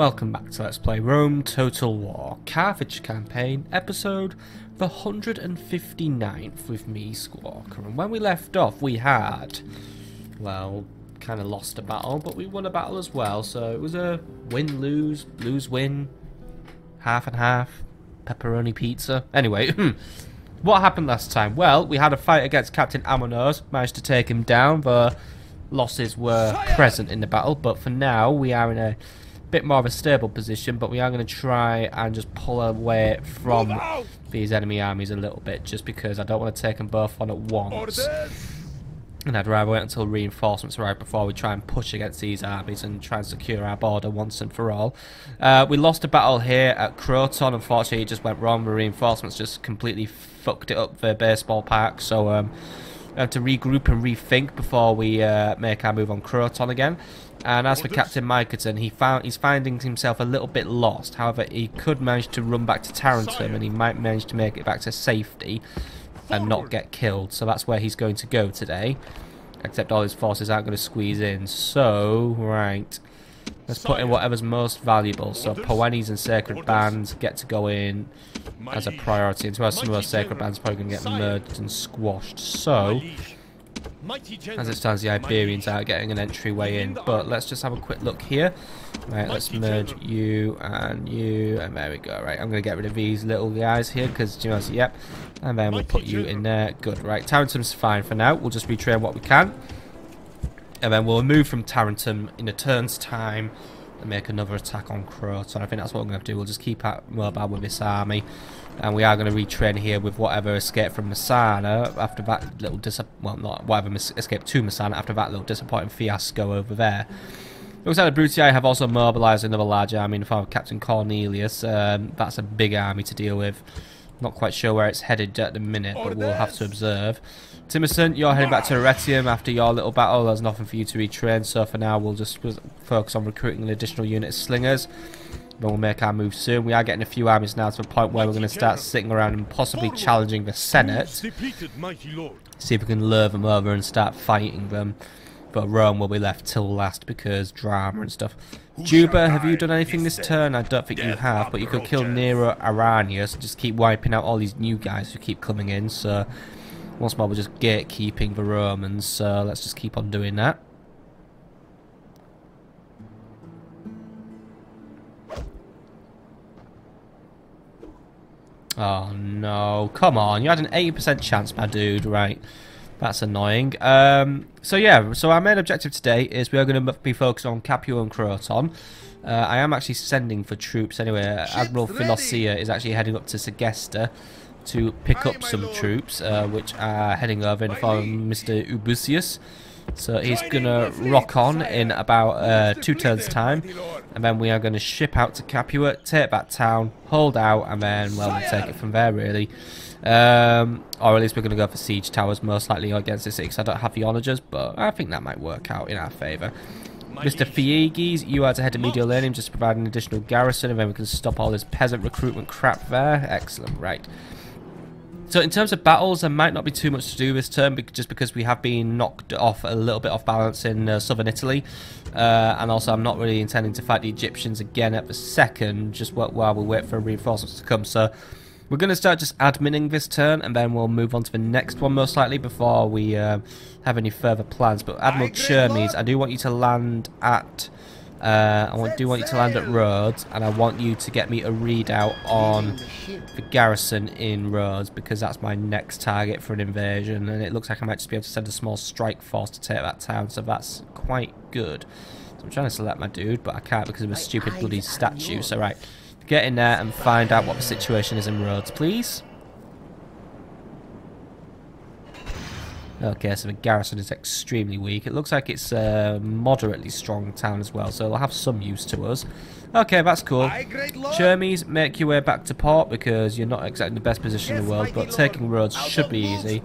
Welcome back to Let's Play Rome Total War Carthage Campaign, episode the 159th with me, Skwalker. And when we left off, we had, well, kind of lost a battle, but we won a battle as well. So it was a win-lose, lose-win, half and half, pepperoni pizza. Anyway, hmm, what happened last time? Well, we had a fight against Captain Amonos, managed to take him down, the losses were present in the battle, but for now we are in a bit more of a stable position, but we are going to try and just pull away from these enemy armies a little bit, just because I don't want to take them both on at once. And I'd rather wait until reinforcements arrive before we try and push against these armies and try and secure our border once and for all. Uh, we lost a battle here at Croton. Unfortunately, it just went wrong. The reinforcements just completely fucked it up for baseball park. So um, we have to regroup and rethink before we uh, make our move on Croton again. And as for Captain Mykerton, he found he's finding himself a little bit lost. However, he could manage to run back to Tarentum, and he might manage to make it back to safety and not get killed. So that's where he's going to go today. Except all his forces aren't going to squeeze in. So, right. Let's put in whatever's most valuable. So Poenis and Sacred Bands get to go in as a priority. And to us, some of those Sacred Bands probably going to get merged and squashed. So, as it stands, the Iberians are getting an entryway in. But let's just have a quick look here. Right, let's merge you and you, and there we go. Right, I'm going to get rid of these little guys here because, you know, so, yep. And then we'll put you in there. Good, right. Tarentum's fine for now. We'll just retrain what we can. And then we'll move from Tarentum in a turn's time and make another attack on Croton. I think that's what I'm going to do. We'll just keep at mobile with this army. And we are going to retrain here with whatever escaped from Messana after that little dis well not whatever escaped to Messana after that little disappointing fiasco over there. Looks like the Brutii have also mobilised another large army in the form of Captain Cornelius. Um, that's a big army to deal with. Not quite sure where it's headed at the minute, but we'll have to observe. Timmerson, you're heading back to Arretium after your little battle. There's nothing for you to retrain, so for now we'll just focus on recruiting an additional unit of slingers. We'll make our move soon. We are getting a few armies now to a point where we're going to start sitting around and possibly challenging the Senate. See if we can lure them over and start fighting them. But Rome will be left till last because drama and stuff. Juba, have you done anything this turn? I don't think you have, but you could kill Nero Aranius and just keep wiping out all these new guys who keep coming in. So once more, we're just gatekeeping the Romans. So let's just keep on doing that. Oh no, come on, you had an 80% chance, my dude, right. That's annoying. Um, so yeah, so our main objective today is we are going to be focused on Capua and Croton. Uh, I am actually sending for troops anyway. Admiral Philosia is actually heading up to Segesta to pick up some troops, uh, which are heading over in the form of Mr. Ubusius. So he's going to rock on in about uh, two turns time. And then we are going to ship out to Capua, take that town, hold out, and then, well, we'll take it from there, really. Um, or at least we're going to go for siege towers, most likely against the six. I don't have the onagers, but I think that might work out in our favour. Mr. Fiegis, you are to head to Mediolanium just to provide an additional garrison, and then we can stop all this peasant recruitment crap there. Excellent, right. So in terms of battles, there might not be too much to do this turn, just because we have been knocked off a little bit off balance in uh, southern Italy. Uh, and also I'm not really intending to fight the Egyptians again at the second, just while we wait for reinforcements to come. So we're going to start just adminning this turn, and then we'll move on to the next one most likely before we uh, have any further plans. But Admiral Chermes, I do want you to land at... Uh, I want, do want you to land at Rhodes, and I want you to get me a readout on the garrison in Rhodes, because that's my next target for an invasion, and it looks like I might just be able to send a small strike force to take that town, so that's quite good. So I'm trying to select my dude, but I can't because of a stupid bloody statue, so right. Get in there and find out what the situation is in Rhodes, please. Okay, so the garrison is extremely weak. It looks like it's a moderately strong town as well, so it'll have some use to us. Okay, that's cool. Chermes, make your way back to port because you're not exactly in the best position in the world, but taking Rhodes should be easy.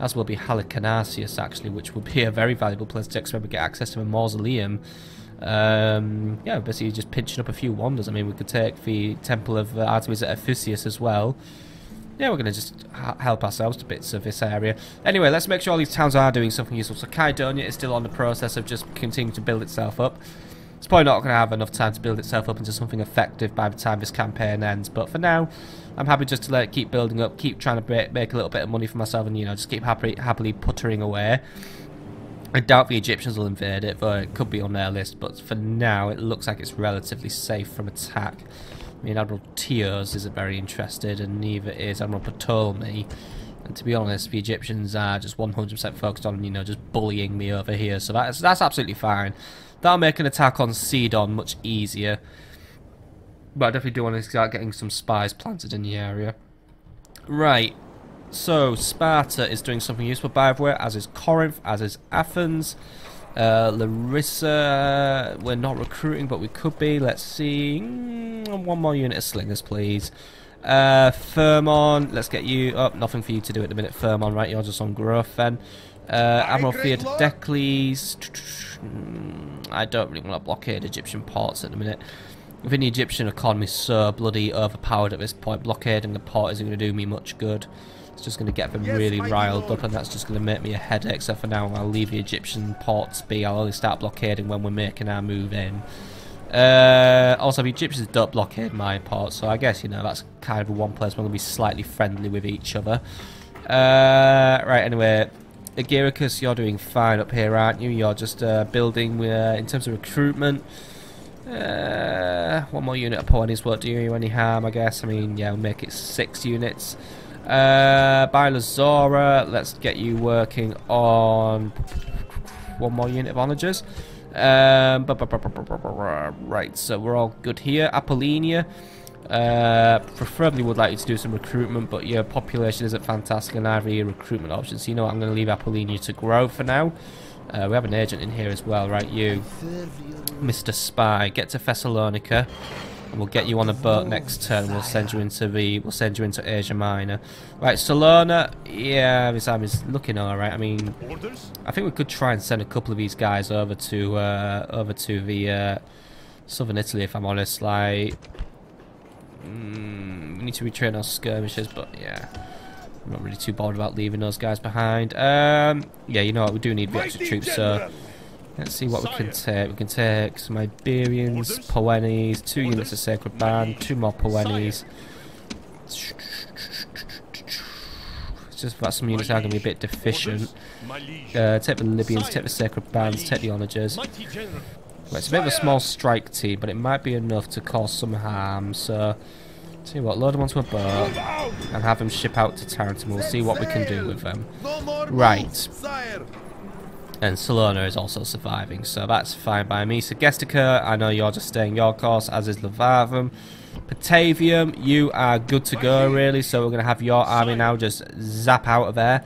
As will be Halicarnassus, actually, which will be a very valuable place to so we get access to a mausoleum um, yeah, basically just pinching up a few wonders. I mean, we could take the Temple of uh, Artemis at Ephesus as well. Yeah, we're going to just help ourselves to bits of this area. Anyway, let's make sure all these towns are doing something useful. So Kydonia is still on the process of just continuing to build itself up. It's probably not going to have enough time to build itself up into something effective by the time this campaign ends. But for now, I'm happy just to let it keep building up, keep trying to make a little bit of money for myself, and you know, just keep happily, happily puttering away. I doubt the Egyptians will invade it, but it could be on their list. But for now, it looks like it's relatively safe from attack. I mean, Admiral Tios isn't very interested, and neither is Admiral Ptolemy. And to be honest, the Egyptians are just 100% focused on, you know, just bullying me over here. So that's, that's absolutely fine. That'll make an attack on Sidon much easier. But I definitely do want to start getting some spies planted in the area. Right. So, Sparta is doing something useful by the way, as is Corinth, as is Athens. Uh, Larissa, we're not recruiting, but we could be. Let's see. Mm, one more unit of slingers, please. Uh, Thermon, let's get you up. Oh, nothing for you to do at the minute, Thermon, right? You're just on growth then. Uh, Admiral Theodecles. I don't really want to blockade Egyptian ports at the minute. Within the Egyptian economy so bloody overpowered at this point, blockading the port isn't going to do me much good. It's just going to get them yes, really riled Lord. up and that's just going to make me a headache. So for now, I'll leave the Egyptian ports be. I'll only start blockading when we're making our move in. Uh, also, the Egyptians don't blockade my port, so I guess, you know, that's kind of one place we're going to be slightly friendly with each other. Uh, right, anyway, Agiricus, you're doing fine up here, aren't you? You're just uh, building, uh, in terms of recruitment, uh, one more unit of ponies won't do you any harm, I guess. I mean, yeah, we'll make it six units. Uh, Zora, let's get you working on one more unit of onagers. Um, right, so we're all good here. Apollonia, uh, preferably would like you to do some recruitment, but your population isn't fantastic and neither your recruitment options. So you know what, I'm going to leave Apollonia to grow for now. Uh, we have an agent in here as well, right? You, Mr. Spy, get to Thessalonica, we'll get you on a boat next turn. We'll send you into the, we'll send you into Asia Minor. Right, Salona, yeah, this time is looking all right. I mean, I think we could try and send a couple of these guys over to, uh, over to the uh, southern Italy, if I'm honest. Like, mm, we need to retrain our skirmishers, but yeah. I'm not really too bothered about leaving those guys behind. Um, yeah, you know what? We do need the extra troops, so let's see what we can take. We can take some Iberians, Poenes, two units of Sacred Band, two more Poenes. It's just that some units are going to be a bit deficient. Uh, take the Libyans, take the Sacred Bands, take the Onagers. Well, it's a bit of a small strike team, but it might be enough to cause some harm, so... Tell you what, load them onto a boat and have them ship out to Tarentum. We'll see what we can do with them. Right. And Salona is also surviving, so that's fine by me. So Gestica, I know you're just staying your course, as is Levarvum. Patavium, you are good to go, really. So we're going to have your army now just zap out of there.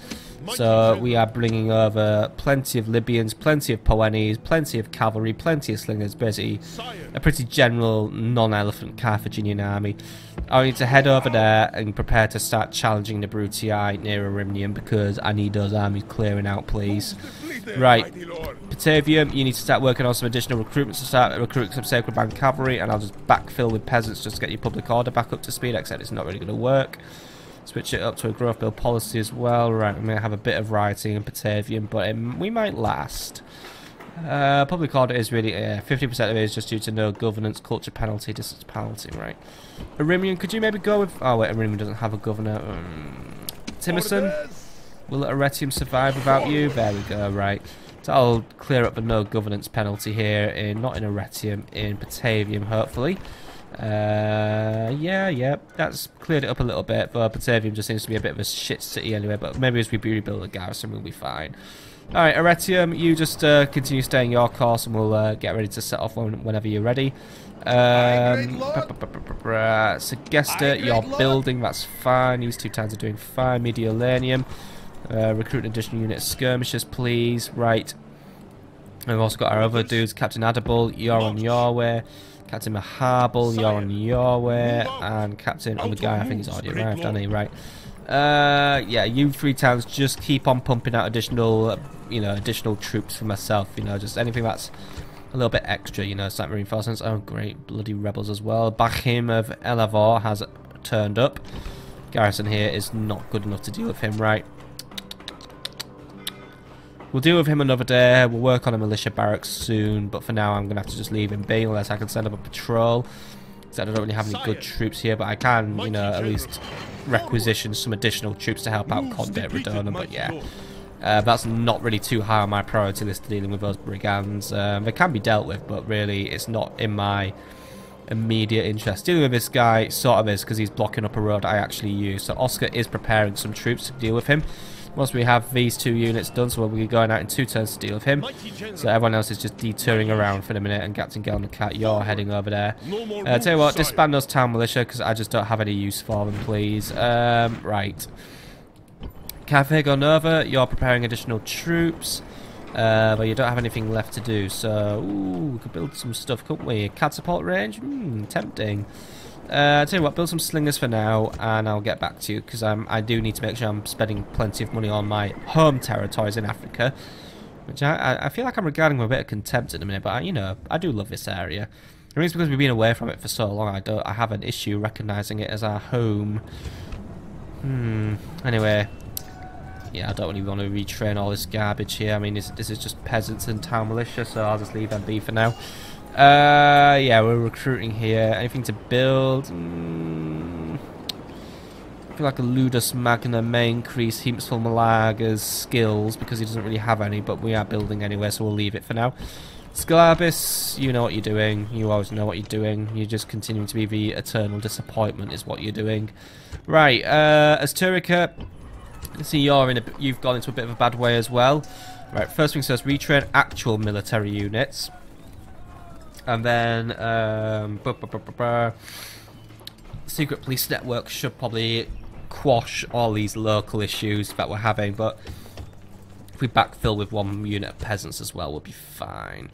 So we are bringing over plenty of Libyans, plenty of Poenes, plenty of cavalry, plenty of slingers, basically a pretty general non-elephant Carthaginian army. I need to head over there and prepare to start challenging the Brutii near Ariminum because I need those armies clearing out, please. Right, Patavium, you need to start working on some additional recruitment to start recruiting some Sacred Band cavalry and I'll just backfill with peasants just to get your public order back up to speed, except it's not really going to work. Switch it up to a growth build policy as well. Right, we may have a bit of rioting in Patavium, but it, we might last. Uh, public order is really, 50% of it is just due to no governance, culture penalty, distance penalty, right. Erimian, could you maybe go with, oh wait, Erimian doesn't have a governor. Um, Timmerson, will Arretium survive without you? There we go, right. So I'll clear up the no governance penalty here, in not in Arretium, in Patavium, hopefully. Uh, yeah, yeah, that's cleared it up a little bit, but Patavium just seems to be a bit of a shit city anyway, but maybe as we rebuild the garrison, we'll be fine. Alright, Arretium, you just uh, continue staying your course and we'll uh, get ready to set off whenever you're ready. Um, Segesta, you're building, that's fine. These two towns are doing fine. Mediolanium, uh, recruit an additional unit of skirmishers, please. Right. We've also got our other dudes, Captain Adable, you're on your way. Captain Maharbal, you're on your way, and Captain, oh the guy, I think he's already arrived, hasn't he? Right. Uh, yeah, you three towns just keep on pumping out additional, you know, additional troops for myself. You know, just anything that's a little bit extra. You know, like reinforcements. Oh, great, bloody rebels as well. Bachim of Elavor has turned up. Garrison here is not good enough to deal with him, right? We'll deal with him another day. We'll work on a militia barracks soon. But for now, I'm going to have to just leave him be unless I can send up a patrol. Because I don't really have any good troops here. But I can, you know, at least requisition some additional troops to help out Condate Redonum. But yeah. Uh, that's not really too high on my priority list dealing with those brigands. Um, they can be dealt with, but really it's not in my immediate interest. Dealing with this guy sort of is because he's blocking up a road I actually use. So Osca is preparing some troops to deal with him. Once we have these two units done, so we'll be going out in two turns to deal with him. So everyone else is just detouring around for the minute, and Captain Gel and the Cat, you're heading over there. Uh, tell you what, disband those town militia, because I just don't have any use for them, please. Um, right. Carthago Nova, you're preparing additional troops. Uh, but you don't have anything left to do, so ooh, we could build some stuff, couldn't we? Catapult range? Hmm, tempting. Uh, tell you what, build some slingers for now, and I'll get back to you, because I do need to make sure I'm spending plenty of money on my home territories in Africa, which I, I feel like I'm regarding with a bit of contempt at the minute, but, I, you know, I do love this area. I mean, it's because we've been away from it for so long, I don't, I have an issue recognising it as our home. Hmm, anyway, yeah, I don't really want to retrain all this garbage here. I mean, this, this is just peasants and town militia, so I'll just leave them be for now. Uh, yeah, we're recruiting here. Anything to build? Mm, I feel like a Ludus Magna may increase Heapsful Malaga's skills because he doesn't really have any, but we are building anyway, so we'll leave it for now. Scalabus, you know what you're doing. You always know what you're doing. You're just continuing to be the eternal disappointment is what you're doing. Right, uh, Asturica, see you're in a, you've gone into a bit of a bad way as well. Right, first things first, retrain actual military units. And then, um, Secret Police Network should probably quash all these local issues that we're having, but if we backfill with one unit of peasants as well, we'll be fine.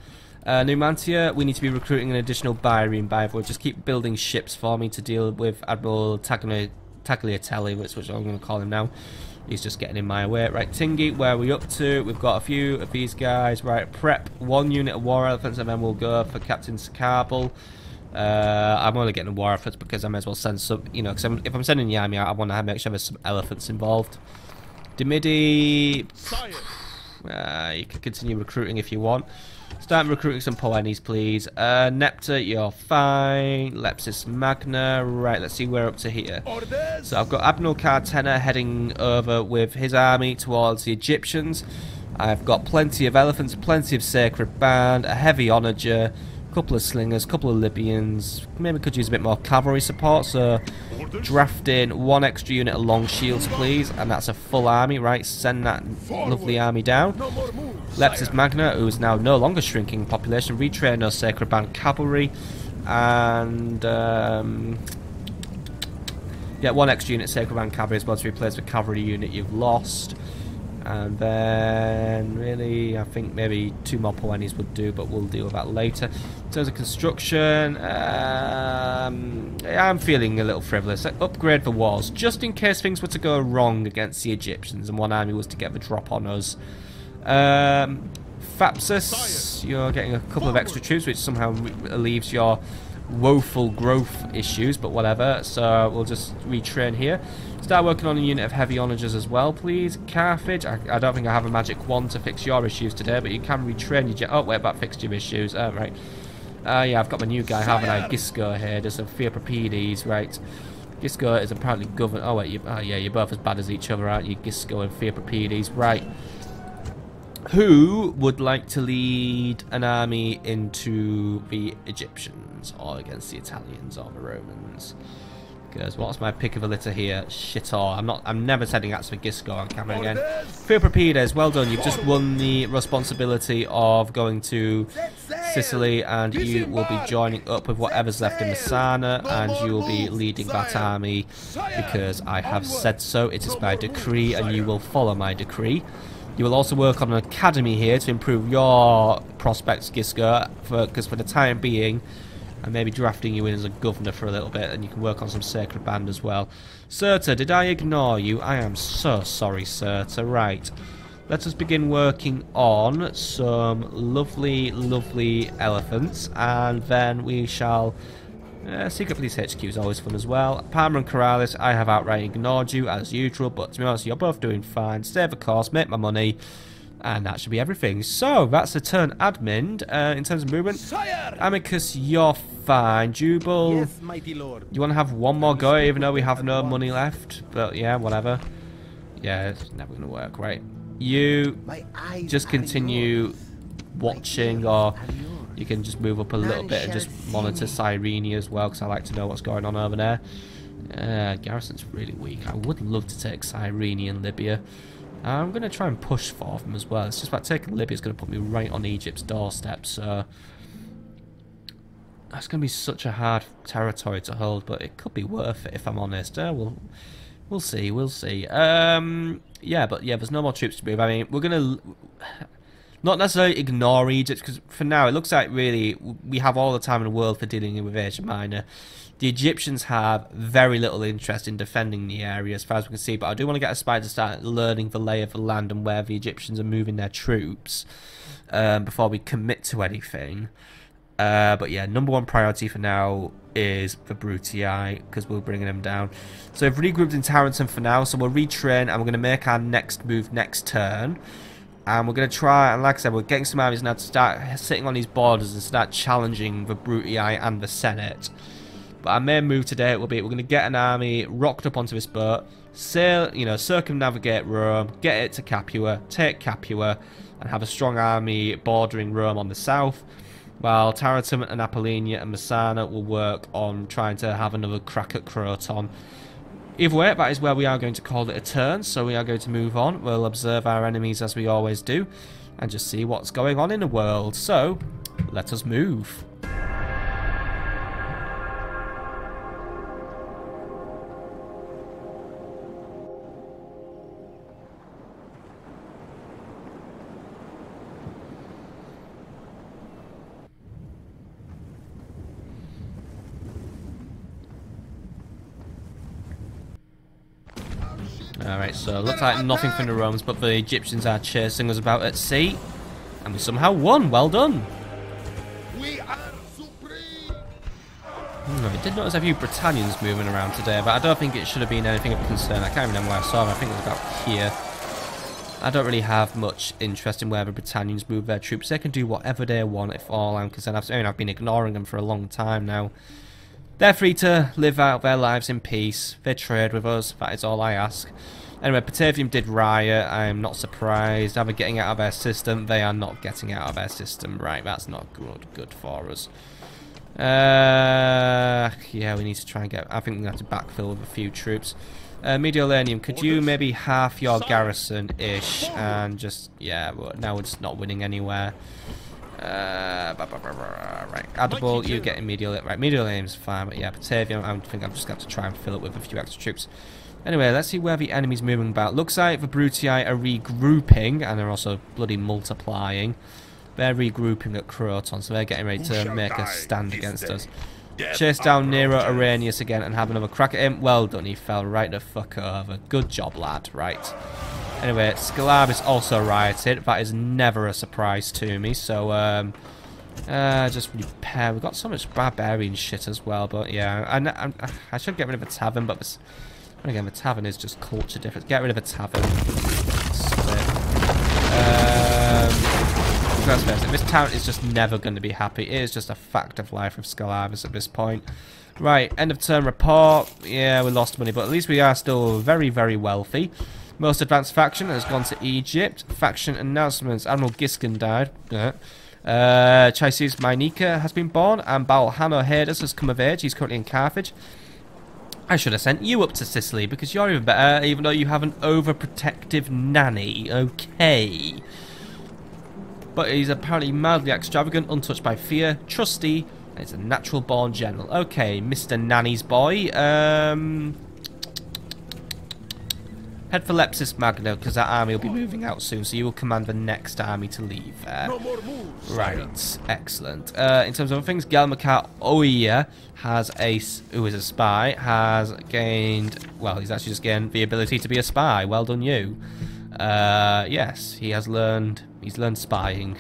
Uh, Numantia, we need to be recruiting an additional Byrene Bible. Just keep building ships for me to deal with Admiral Tagliatelle, which, which I'm going to call him now. He's just getting in my way. Right, Tingi, where are we up to? We've got a few of these guys. Right, prep one unit of war elephants and then we'll go for Captain Skarbel. Uh, I'm only getting war elephants because I may as well send some, you know, because if I'm sending the army out, I want to make sure there's some elephants involved. Dimidi... uh, you can continue recruiting if you want. Start recruiting some Poenis, please. Uh, Nepta, you're fine. Leptis Magna. Right, let's see where we're up to here. So I've got Admiral Cartena heading over with his army towards the Egyptians. I've got plenty of elephants, plenty of Sacred Band, a heavy onager, couple of slingers, couple of Libyans. Maybe could use a bit more cavalry support, so draft in one extra unit of long shields, please, and that's a full army, right? Send that lovely army down. Leptis Magna, who is now no longer shrinking population, retrain our Sacred Band cavalry, and um, yeah, one extra unit Sacred Band cavalry as well to replace the cavalry unit you've lost. And then, really, I think maybe two more Poenis would do, but we'll deal with that later. In terms of construction, um, I'm feeling a little frivolous. Upgrade the walls, just in case things were to go wrong against the Egyptians and one army was to get the drop on us. Um, Thapsus, you're getting a couple of extra troops, which somehow relieves your woeful growth issues, but whatever. So we'll just retrain here. Start working on a unit of heavy onagers as well, please. Carthage, I, I, don't think I have a magic wand to fix your issues today, but you can retrain your jet. Oh, wait, about fixed your issues. Oh, right. Uh, yeah, I've got my new guy, haven't I? Gisco here. There's some Theopropides, right. Gisco is apparently governed. Oh, wait, you, oh, yeah, you're both as bad as each other, aren't you? Gisco and Theopropides, right. Who would like to lead an army into the Egyptians or against the Italians or the Romans? Because what's my pick of a litter here? Shit all. I'm not I'm never sending out to Gisco on camera again. Theopropides, well done. You've just won the responsibility of going to Sicily and you will be joining up with whatever's left in Messana and you will be leading that army because I have said so. It is my decree and you will follow my decree. You will also work on an academy here to improve your prospects, Gisco, because for, for the time being, I'm maybe drafting you in as a governor for a little bit, and you can work on some Sacred Band as well. Cirta, did I ignore you? I am so sorry, Cirta. Right. Let us begin working on some lovely, lovely elephants, and then we shall uh, Secret Police HQ is always fun as well. Palmer and Corrales, I have outright ignored you as usual, but to be honest, you're both doing fine. Stay the course, make my money. And that should be everything. So, that's the turn admin. Uh, in terms of movement, Sire! Amicus, you're fine. Jubal, Yes, mighty lord. you want to have one more go, even though we have no money left? But yeah, whatever. Yeah, it's never going to work, right? You just continue watching, or ears are yours. you can just move up a little bit and just monitor. Cyrene as well, because I like to know what's going on over there. Uh, Garrison's really weak. I would love to take Cyrene and Libya. I'm going to try and push for them as well. It's just about taking Libya is going to put me right on Egypt's doorstep, so... That's going to be such a hard territory to hold, but it could be worth it if I'm honest. Uh, we'll, we'll see, we'll see. Um, yeah, but yeah, there's no more troops to move. I mean, we're going to not necessarily ignore Egypt because for now it looks like really we have all the time in the world for dealing with Asia Minor. The Egyptians have very little interest in defending the area as far as we can see, but I do want to get a spy to start learning the lay of the land and where the Egyptians are moving their troops um, before we commit to anything. Uh, but yeah, number one priority for now is the Brutii because we're bringing them down. So we've regrouped in Tarentum for now, so we'll retrain and we're going to make our next move next turn. And we're going to try, and like I said, we're getting some armies now to start sitting on these borders and start challenging the Brutii and the Senate. But our main move today will be we're going to get an army rocked up onto this boat, sail, you know, circumnavigate Rome, get it to Capua, take Capua, and have a strong army bordering Rome on the south. While Tarentum and Apollonia and Messana will work on trying to have another crack at Croton. Either way, that is where we are going to call it a turn, so we are going to move on. We'll observe our enemies as we always do, and just see what's going on in the world. So, let us move. Alright, so it looks like nothing from the Romans, but the Egyptians are chasing us about at sea. And we somehow won. Well done. We are supreme. Hmm, I did notice a few Britannians moving around today, but I don't think it should have been anything of concern. I can't remember where I saw them. I think it was about here. I don't really have much interest in where the Britannians move their troops. They can do whatever they want if all I'm concerned. I mean, I've been ignoring them for a long time now. They're free to live out their lives in peace. They trade with us. That is all I ask. Anyway, Patavium did riot. I am not surprised. Are they getting out of their system? They are not getting out of their system. Right, that's not good. Good for us. Uh, yeah, we need to try and get... I think we have to backfill with a few troops. Uh, Mediolanium, could you maybe half your garrison-ish and just... Yeah, now we're not winning anywhere. Uh, bah, bah, bah, bah, right, Adable, you get immediate. Right, medial aim's fine, but yeah, Patavium, I think I'm just going to try and fill it with a few extra troops. Anyway, let's see where the enemy's moving about. Looks like the Brutii are regrouping, and they're also bloody multiplying. They're regrouping at Croton, so they're getting ready to make a stand against us. Chase down Nero Arrhenius again and have another crack at him. Well done, he fell right the fuck over. Good job, lad. Right. Anyway, Scalabus also rioted. That is never a surprise to me. So, um, uh, just repair. We've got so much barbarian shit as well. But yeah, I, I, I should get rid of a tavern. But this, again, the tavern is just culture difference. Get rid of a tavern. Um, that's fair. This town is just never going to be happy. It is just a fact of life with Scalavis at this point. Right, end of term report. Yeah, we lost money, but at least we are still very, very wealthy. Most advanced faction has gone to Egypt. Faction announcements. Admiral Giskin died. Uh, Chaisis Mainika has been born, and Balhano Hades has come of age. He's currently in Carthage. I should have sent you up to Sicily because you're even better, even though you have an overprotective nanny. Okay. But he's apparently mildly extravagant, untouched by fear, trusty, and he's a natural born general. Okay, Mr. Nanny's boy. Um, head for Leptis Magna because that army will be moving out soon, so you will command the next army to leave there. No more moves. Right, excellent. Uh, in terms of other things, Galmakar Oya has a, who is a spy, has gained, well, he's actually just gained the ability to be a spy. Well done, you. Uh, yes, he has learned, he's learned spying.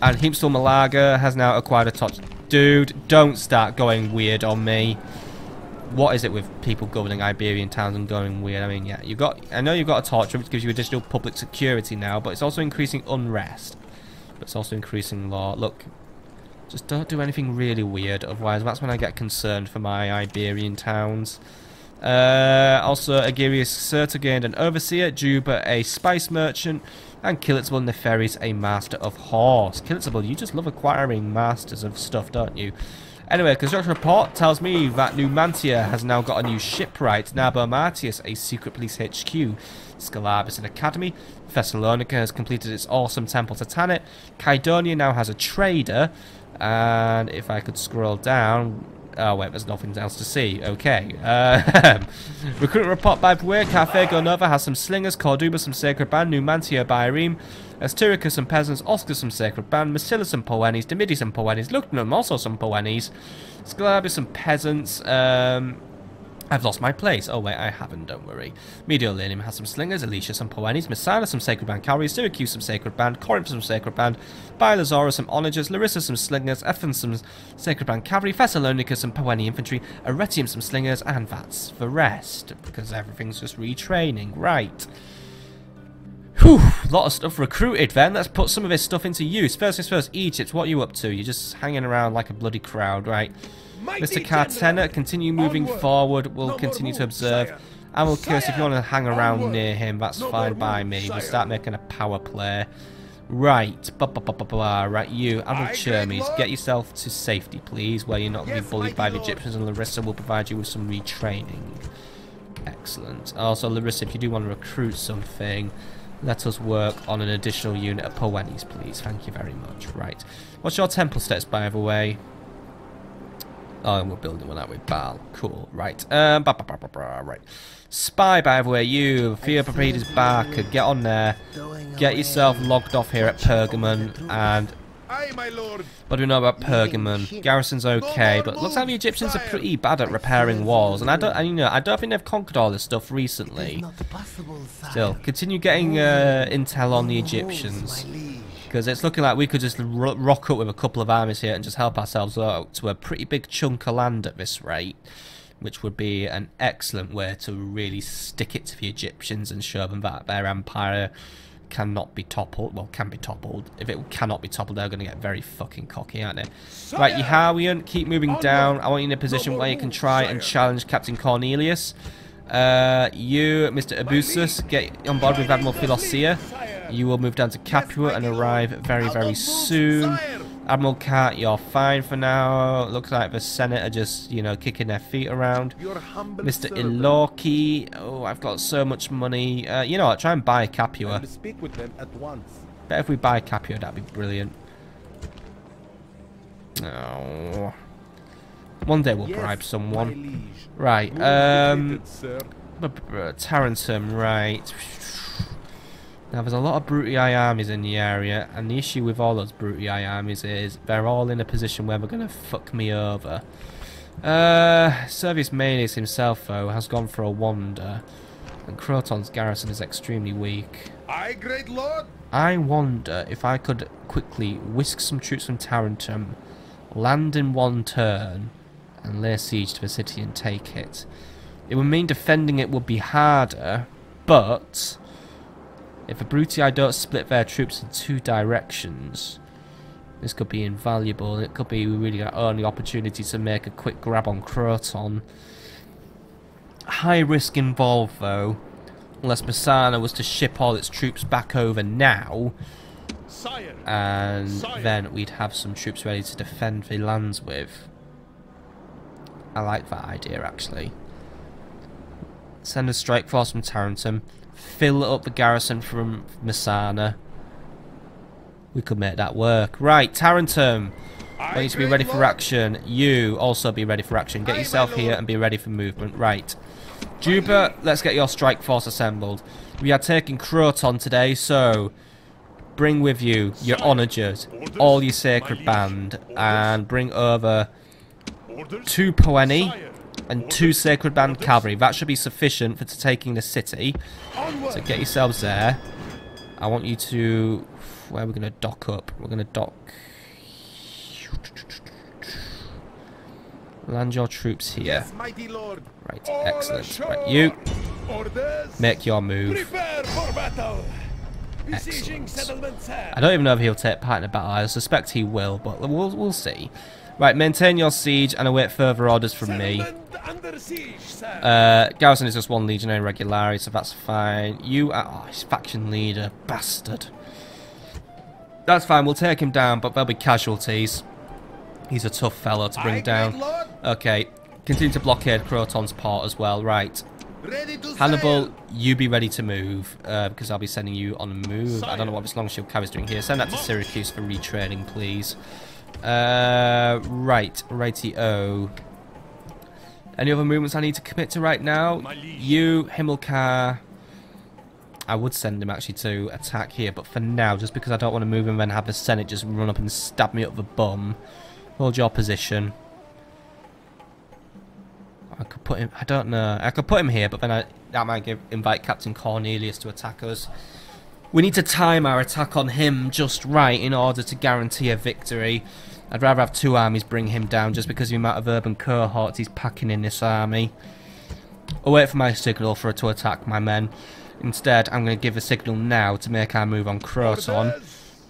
And Heapstal Malaga has now acquired a touch. Dude, don't start going weird on me. what is it with people governing Iberian towns and going weird? I mean, yeah, you've got. I know you've got a torture, which gives you additional public security now, but it's also increasing unrest. But it's also increasing law. Look, just don't do anything really weird, otherwise that's when I get concerned for my Iberian towns. Uh, also, Agirius Serta gained an overseer, Juba a spice merchant, and Kilitzable Neferis a master of horse. Kilitzable, you just love acquiring masters of stuff, don't you? Anyway, construction report tells me that Numantia has now got a new shipwright, Narbo Martius, a secret police HQ, Scalabus an academy, Thessalonica has completed its awesome temple to Tanit, Kydonia now has a trader, and if I could scroll down, Oh, wait, there's nothing else to see. Okay. Uh, recruitment report by Buer. Carthago Nova has some slingers. Corduba some sacred band. Numantia bireme. Asturicus some peasants. Osca some sacred band. Masilla some poenis. Demidi some poenis. Lugnum also some poenis. Scalabus some peasants. Um, I've lost my place. Oh, wait, I haven't, don't worry. Mediolanum has some slingers, Alicia some poenis, Messana some sacred band carriers, Syracuse some sacred band, Corinth some sacred band, Bilazora some onagers, Larissa some slingers, Ethan some sacred band cavalry, Thessalonica some poeni infantry, Arretium some slingers, and that's the rest, because everything's just retraining. Right. Whew, lot of stuff recruited then. Let's put some of this stuff into use. First things first, Egypt, what are you up to? You're just hanging around like a bloody crowd, right? Mr. Cartena, continue moving Onward. forward. We'll no continue to observe. Sire. And we'll curse if you want to hang around Onward. near him, that's no fine by me. Sire. We'll start making a power play. Right, blah, blah, blah, blah, blah. right, you, Admiral Chermies, get yourself to safety, please, where you're not going to be bullied by the Egyptians, and Larissa will provide you with some retraining. Excellent. Also, Larissa, if you do want to recruit something, let us work on an additional unit of Poenis, please. Thank you very much. Right. What's your temple stats, by the way? Oh, and we're building one, aren't we? Baal. Cool. Right. Um, bah, bah, bah, right. Spy, by the way, you. Prepared is back. Get on there. Get yourself logged off here at Pergamon. And what do we know about Pergamon? Garrison's okay, but looks like the Egyptians are pretty bad at repairing walls. And I don't, and, you know, I don't think they've conquered all this stuff recently. Still, continue getting uh, intel on the Egyptians. Because it's looking like we could just rock up with a couple of armies here and just help ourselves out to a pretty big chunk of land at this rate. Which would be an excellent way to really stick it to the Egyptians and show them that their empire cannot be toppled. Well, can be toppled. If it cannot be toppled, they're going to get very fucking cocky, aren't they? Right, Yahawian, keep moving down. I want you in a position where you can try and challenge Captain Cornelius. Uh, you, Mr. Abusus, get on board with Admiral Philosia. You will move down to Capua and arrive very, very soon. Admiral Cat, you're fine for now. Looks like the Senate are just, you know, kicking their feet around. Mr. Ilorki, oh, I've got so much money. Uh, you know what, try and buy a Capua. Speak with them at once. Bet if we buy Capua, that'd be brilliant. Oh. One day we'll yes, bribe someone. Right, um... Tarentum, right. Now there's a lot of Brutii armies in the area and the issue with all those Brutii armies is they're all in a position where they're going to fuck me over. Uh, Servius Manius himself though has gone for a wander and Croton's garrison is extremely weak. I great lord! I wonder if I could quickly whisk some troops from Tarentum, land in one turn and lay siege to the city and take it. It would mean defending it would be harder, but if the Brutii don't split their troops in two directions, this could be invaluable. It could be really our only opportunity to make a quick grab on Croton. High risk involved though, unless Messana was to ship all its troops back over now. Sire. And Sire. then we'd have some troops ready to defend the lands with. I like that idea actually. Send a strike force from Tarentum fill up the garrison from Messana. We could make that work. Right, Tarentum. I need to be ready for action. You also be ready for action. Get yourself here and be ready for movement. Right. Juba, let's get your strike force assembled. We are taking Croton today, so bring with you your onagers, all your sacred band, and bring over two Poeni and two Sacred Band Cavalry. That should be sufficient for taking the city. So get yourselves there. I want you to... Where are we going to dock up? We're going to dock... Land your troops here. Yes, mighty lord. Right, excellent. Right, you make your move. Prepare for battle. Besieging Excellent. I don't even know if he'll take part in a battle. I suspect he will, but we'll we'll see. Right, maintain your siege and await further orders from me. Siege. Uh, Garrison is just one legionary regularity, so that's fine. You are oh, he's faction leader, bastard. That's fine. We'll take him down, but there'll be casualties. He's a tough fellow to bring down. Okay, continue to blockade Croton's port as well. Right, Hannibal, sail. you be ready to move uh, because I'll be sending you on a move. I don't know what this long shield carrier's doing here. Send that to Syracuse for retraining, please. Uh, right, righty-o. Any other movements I need to commit to right now? You, Himmelkar. I would send him actually to attack here, but for now, just because I don't want to move him and then have the Senate just run up and stab me up the bum. Hold your position. I could put him. I don't know. I could put him here, but then I, that might give invite Captain Cornelius to attack us. We need to time our attack on him just right in order to guarantee a victory. I'd rather have two armies bring him down just because of the amount of urban cohorts he's packing in this army. I'll wait for my signal for it to attack my men. Instead, I'm going to give a signal now to make our move on Croton.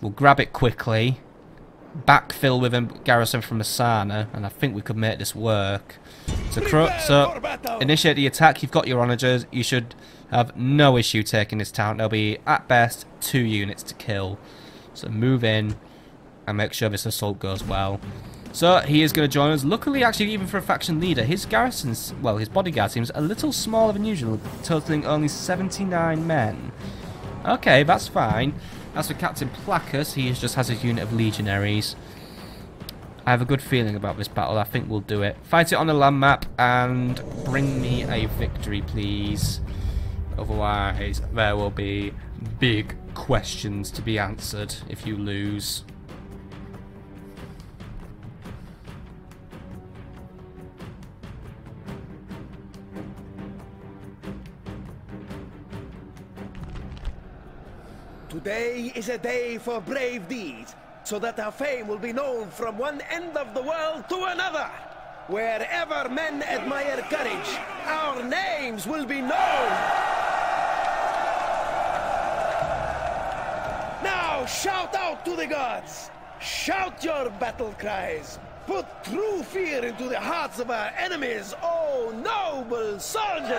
We'll grab it quickly. Backfill with a garrison from Asana, and I think we could make this work. So, Cro so initiate the attack. You've got your onagers. You should have no issue taking this town. There'll be, at best, two units to kill. So move in and make sure this assault goes well. So he is going to join us. Luckily, actually, even for a faction leader, his garrisons, well, his bodyguard seems a little smaller than usual, totaling only 79 men. Okay, that's fine. As for Captain Placus, he just has his unit of legionaries. I have a good feeling about this battle. I think we'll do it. Fight it on the land map and bring me a victory, please. Otherwise, there will be big questions to be answered if you lose. Today is a day for brave deeds, so that our fame will be known from one end of the world to another. Wherever men admire courage, our names will be known. Now shout out to the gods. Shout your battle cries. Put true fear into the hearts of our enemies, oh noble soldiers!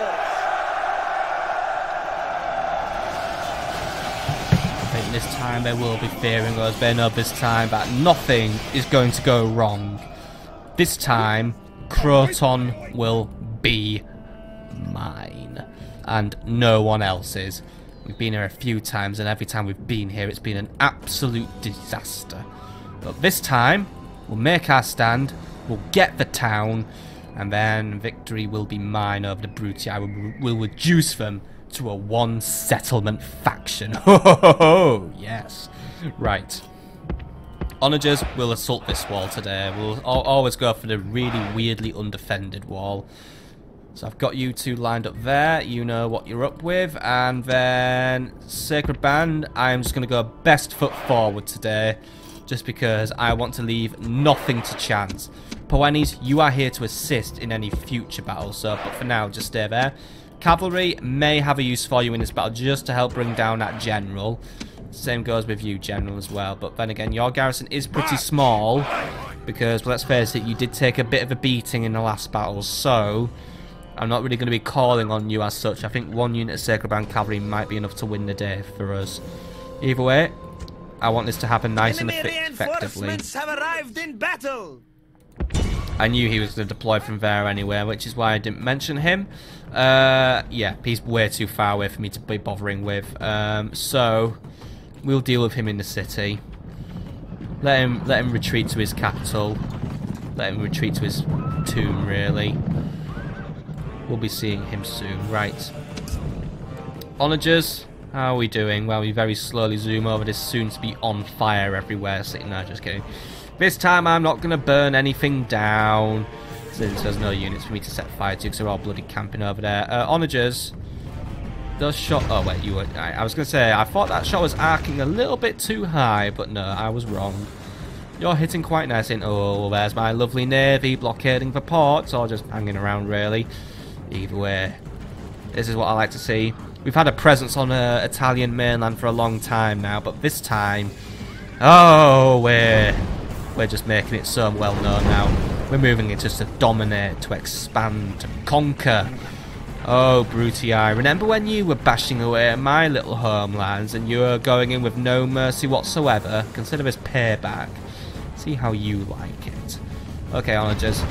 I think this time they will be fearing us. They know this time that nothing is going to go wrong. This time, Croton will be mine. And no one else's. We've been here a few times, and every time we've been here, it's been an absolute disaster. But this time, we'll make our stand, we'll get the town, and then victory will be mine over the Brutii. I will, will reduce them to a one settlement faction. Ho ho ho ho! Yes. Right. Onagers will assault this wall today. We'll always go for the really weirdly undefended wall. So I've got you two lined up there. You know what you're up with. And then Sacred Band, I'm just going to go best foot forward today. Just because I want to leave nothing to chance. Poenis, you are here to assist in any future battles. So, but for now, just stay there. Cavalry may have a use for you in this battle just to help bring down that general. Same goes with you, General, as well. But then again, your garrison is pretty small. Because, let's face it, you did take a bit of a beating in the last battle. So, I'm not really going to be calling on you as such. I think one unit of Sacred Band Cavalry might be enough to win the day for us. Either way, I want this to happen nice and Enemy effi- effectively. reinforcements have arrived in battle. I knew he was going to deploy from there anyway, which is why I didn't mention him. Uh, yeah, he's way too far away for me to be bothering with. Um, so, we'll deal with him in the city. Let him let him retreat to his capital. Let him retreat to his tomb, really. We'll be seeing him soon. Right. Onagers, how are we doing? Well, we very slowly zoom over this soon to be on fire everywhere. Sitting there, just kidding. This time I'm not going to burn anything down. Since there's no units for me to set fire to because they're all bloody camping over there. Uh, onagers. Those shot... Oh, wait, you were... I, I was to say, I thought that shot was arcing a little bit too high, but no, I was wrong. You're hitting quite nice in. Oh, there's my lovely navy blockading the ports or just hanging around really. Either way, this is what I like to see. We've had a presence on the Italian mainland for a long time now, but this time, oh, we're we're just making it so well known now. We're moving it just to dominate, to expand, to conquer. Oh, Brutii, I remember when you were bashing away at my little homelands and you were going in with no mercy whatsoever? Consider this payback. See how you like it. Okay, onagers.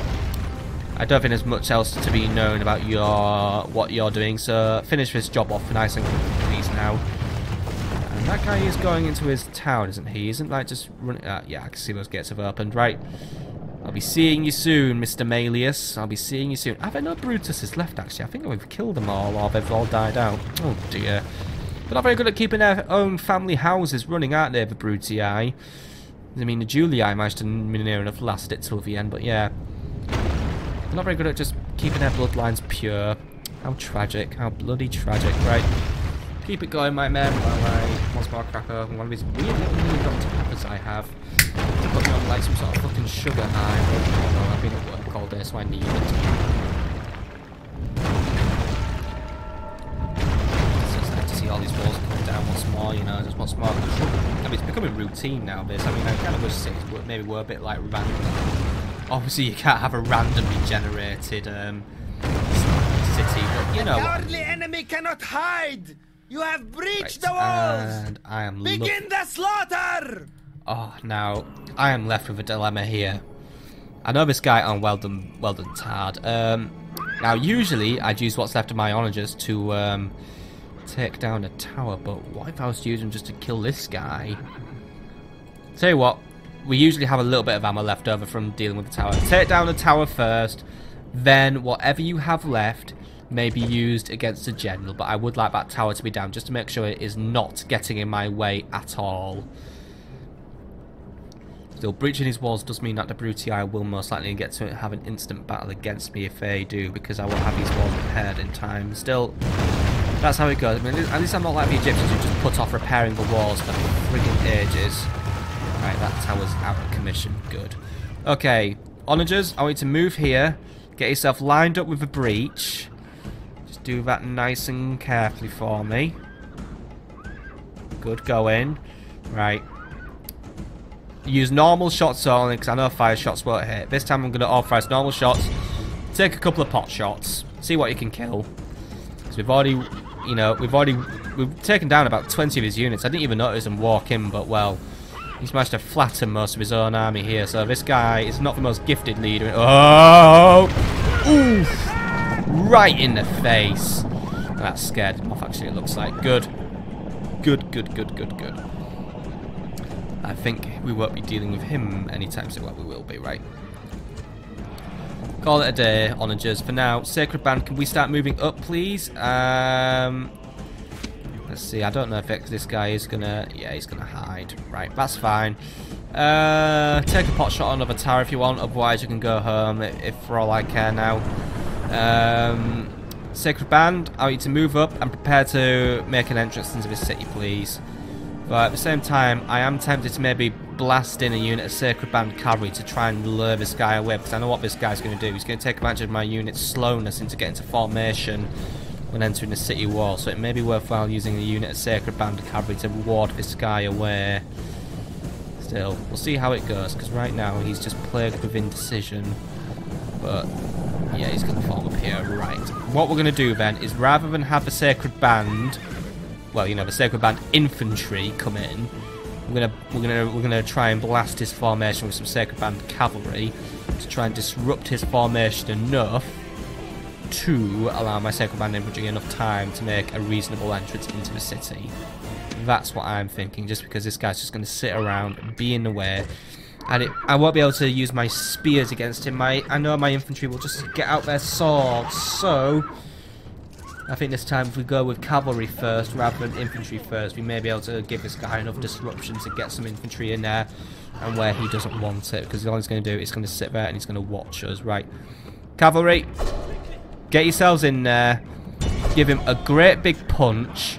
I don't think there's much else to be known about your what you're doing, so finish this job off nice and please now. And that guy is going into his town, isn't he? Isn't like just running... Uh, yeah, I can see those gates have opened. Right. I'll be seeing you soon, Mr. Malleus. I'll be seeing you soon. Have I no Brutuses left, actually? I think we've killed them all, or they've all died out. Oh, dear. They're not very good at keeping their own family houses running, aren't they, the Brutii? I mean, the Julii managed to near enough last it till the end, but yeah. They're not very good at just keeping their bloodlines pure. How tragic. How bloody tragic. Right. Keep it going, my men, while I once more crack open one of these weird little mini Dr. Peppers I have put me on like some sort of fucking sugar high. I've been at work all day, so I need it. It's just nice to see all these walls coming down once more, you know, just once more. I mean, it's becoming routine now, this. I mean, I kind of wish but maybe were a bit like random. Obviously, you can't have a randomly generated um, city, but you know. The enemy cannot hide! You have breached right, the walls! And I am Begin the slaughter! Oh, now, I am left with a dilemma here. I know this guy on well done, well done, Tard. Um, now, usually, I'd use what's left of my onagers to um, take down a tower, but what if I was using just to kill this guy? Tell you what, we usually have a little bit of ammo left over from dealing with the tower. Take down the tower first, then whatever you have left may be used against the general, but I would like that tower to be down just to make sure it is not getting in my way at all. Still, breaching his walls does mean that the Brutii will most likely get to have an instant battle against me if they do, because I will have these walls repaired in time. Still, that's how it goes. I mean, at least I'm not like the Egyptians who just put off repairing the walls for frigging ages. Right, that tower's out of commission. Good. Okay, onagers, I want you to move here. Get yourself lined up with the breach. Do that nice and carefully for me. Good going. Right, use normal shots only because I know fire shots won't hit. This time I'm going to authorize normal shots. Take a couple of pot shots. See what you can kill. Because we've already, you know, we've already, we've taken down about 20 of his units. I didn't even notice him walk in, but well, he's managed to flatten most of his own army here. So this guy is not the most gifted leader. Oh! Oof! Right in the face. That scared him off, actually, it looks like. Good. Good, good, good, good, good. I think we won't be dealing with him anytime soon. Well, we will be, right? Call it a day, onagers. For now, Sacred Band, can we start moving up, please? Um, let's see. I don't know if this guy is gonna... Yeah, he's gonna hide. Right, that's fine. Uh, take a pot shot on another tower if you want. Otherwise, you can go home if for all I care now. Um, Sacred Band, I want you to move up and prepare to make an entrance into this city, please. But at the same time, I am tempted to maybe blast in a unit of Sacred Band Cavalry to try and lure this guy away, because I know what this guy's going to do. He's going to take advantage of my unit's slowness into getting to formation when entering the city wall, so it may be worthwhile using a unit of Sacred Band Cavalry to ward this guy away. Still, we'll see how it goes, because right now he's just plagued with indecision. But, yeah, he's going to form up here. Right. What we're going to do then is rather than have the Sacred Band well, you know, the Sacred Band infantry come in. We're gonna we're gonna we're gonna try and blast his formation with some Sacred Band cavalry to try and disrupt his formation enough to allow my Sacred Band infantry enough time to make a reasonable entrance into the city. That's what I'm thinking, just because this guy's just going to sit around be in the way. And it, I won't be able to use my spears against him. My I know my infantry will just get out their swords, so I think this time if we go with cavalry first rather than infantry first, we may be able to give this guy enough disruption to get some infantry in there and where he doesn't want it because all he's going to do is going to sit there and he's going to watch us. Right, cavalry, get yourselves in there, give him a great big punch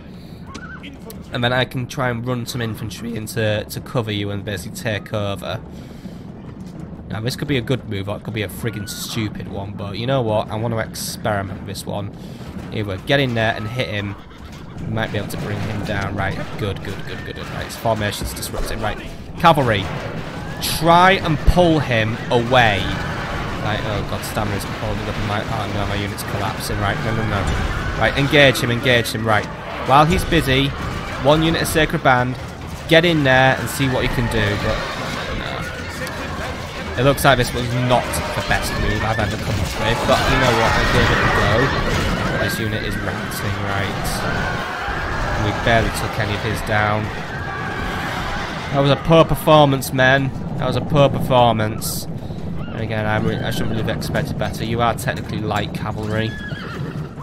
and then I can try and run some infantry into to cover you and basically take over. Now, this could be a good move, or it could be a friggin' stupid one, but you know what? I want to experiment with this one. Either get in there and hit him. We might be able to bring him down. Right, good, good, good, good. Right, his formation's disrupted. Right, cavalry. Try and pull him away. Right, oh god, stamina's holding up my... Oh no, my unit's collapsing. Right, no, no, no. Right, engage him, engage him. Right, while he's busy, one unit of Sacred Band, get in there and see what you can do. But it looks like this was not the best move I've ever come up with, but you know what, I gave it a go. This unit is ranting, right. And we barely took any of his down. That was a poor performance, men. That was a poor performance. And again, I, I shouldn't really have expected better. You are technically light cavalry.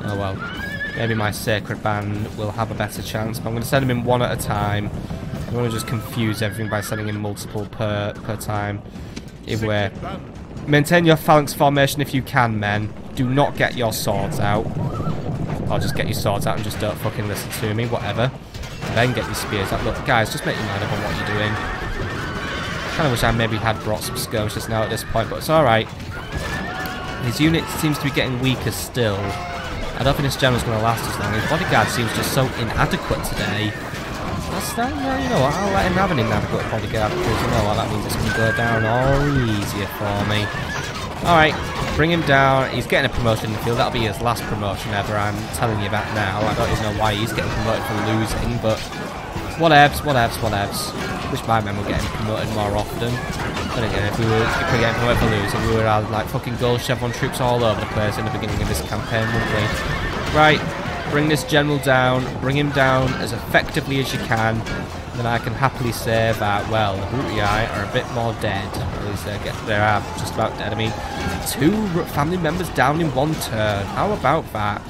Oh well. Maybe my Sacred Band will have a better chance, but I'm going to send them in one at a time. I want to just confuse everything by sending in multiple per, per time. Either way. Maintain your phalanx formation if you can, men. Do not get your swords out. Or just get your swords out and just don't fucking listen to me, whatever. Then get your spears out. Look, guys, just make your mind up on what you're doing. kind of wish I maybe had brought some skirmishes now at this point, but it's alright. His unit seems to be getting weaker still. I don't think this general's going to last as long. His bodyguard seems just so inadequate today. That's that, yeah, you know what, I'll let him have an inadequate bodyguard because you know what, that means it's going to go down all easier for me. Alright, bring him down. He's getting a promotion in the field. That'll be his last promotion ever, I'm telling you that now. I don't even know why he's getting promoted for losing, but whatevs, whatevs, whatevs. Wish my men were getting promoted more often. But again, if we were if we were getting promoted for losing, we would have like fucking gold chevron troops all over the place in the beginning of this campaign, wouldn't we? Right, Bring this general down, bring him down as effectively as you can. Then I can happily say that, well, the Brutii are a bit more dead. At least they, get, they are just about dead. I mean, two family members down in one turn. How about that?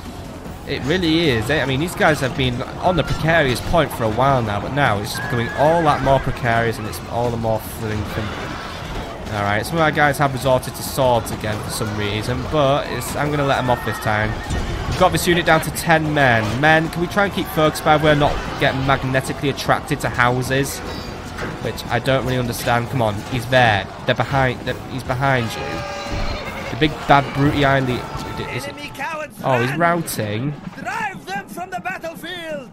It really is. Eh? I mean, these guys have been on the precarious point for a while now, but now it's becoming all that more precarious and it's all the more thrilling Alright, some of our guys have resorted to swords again for some reason, but I'm going to let them off this time. We've got this unit down to 10 men. Men, can we try and keep focused by where not get magnetically attracted to houses? Which I don't really understand. Come on, he's there. They're behind. They're, he's behind you. The big bad Brutii lead. Is it? Oh, he's routing. Drive them from the battlefield.